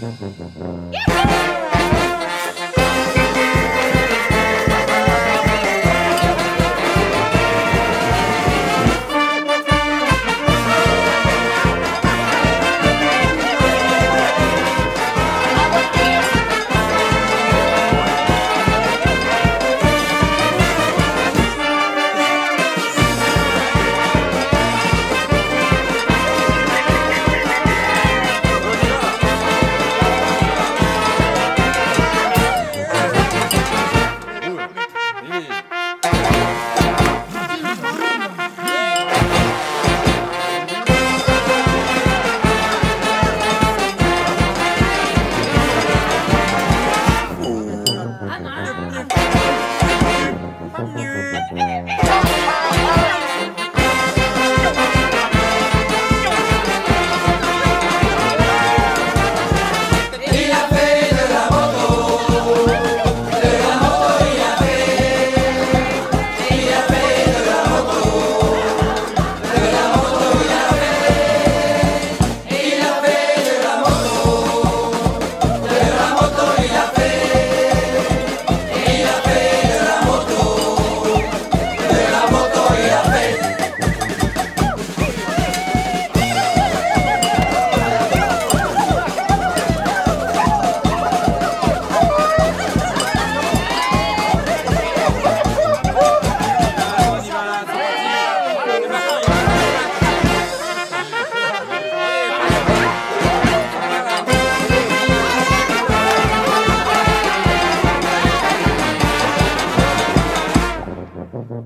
Mm-hmm.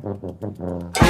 Gracias.